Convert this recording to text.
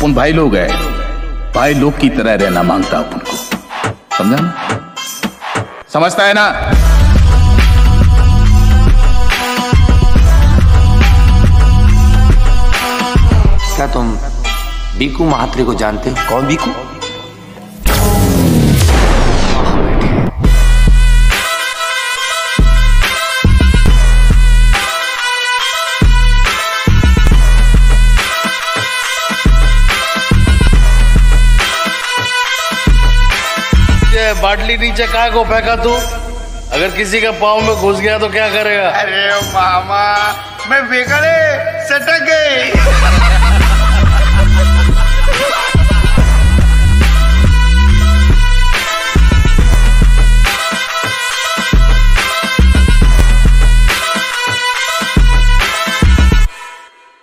अपन भाई लोग है। भाई लोग की तरह रहना माँगता अपन को। समझा ना? समझता है ना? क्या तुम बीकू महात्रे को जानते हो? कौन बीकू? बाटली नीचे का को फेंका तू? अगर किसी का पाँव में घुस गया तो क्या करेगा? अरे मामा, मैं बेकार सटक गई।